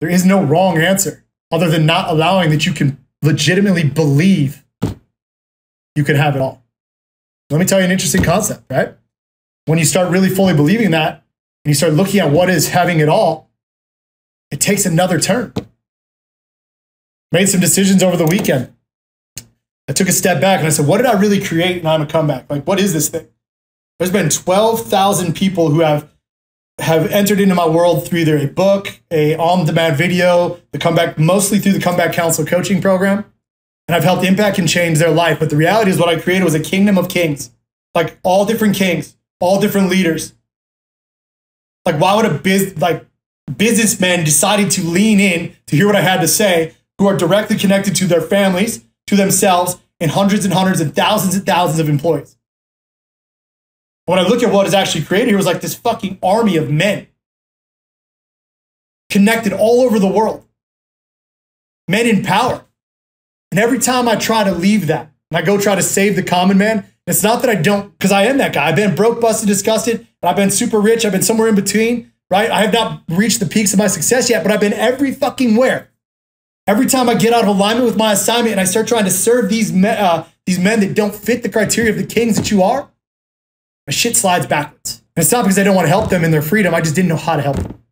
There is no wrong answer other than not allowing that you can legitimately believe you can have it all. Let me tell you an interesting concept, right? When you start really fully believing that and you start looking at what is having it all, it takes another turn. Made some decisions over the weekend. I took a step back and I said, what did I really create I Am A Comeback? Like, what is this thing? There's been 12,000 people who have have entered into my world through either a book, a on-demand video, the comeback, mostly through the Comeback Council coaching program. And I've helped impact and change their life. But the reality is what I created was a kingdom of kings, like all different kings, all different leaders. Like, why would a biz like businessmen decided to lean in to hear what I had to say, who are directly connected to their families, to themselves, and hundreds and hundreds and thousands and thousands of employees? When I look at what is actually created here, it was like this fucking army of men connected all over the world, men in power. And every time I try to leave that and I go try to save the common man, it's not that I don't, because I am that guy. I've been broke, busted, disgusted, and I've been super rich. I've been somewhere in between, right? I have not reached the peaks of my success yet, but I've been every fucking where. Every time I get out of alignment with my assignment and I start trying to serve these men, uh, these men that don't fit the criteria of the kings that you are, my shit slides backwards. And it's not because I don't want to help them in their freedom. I just didn't know how to help them.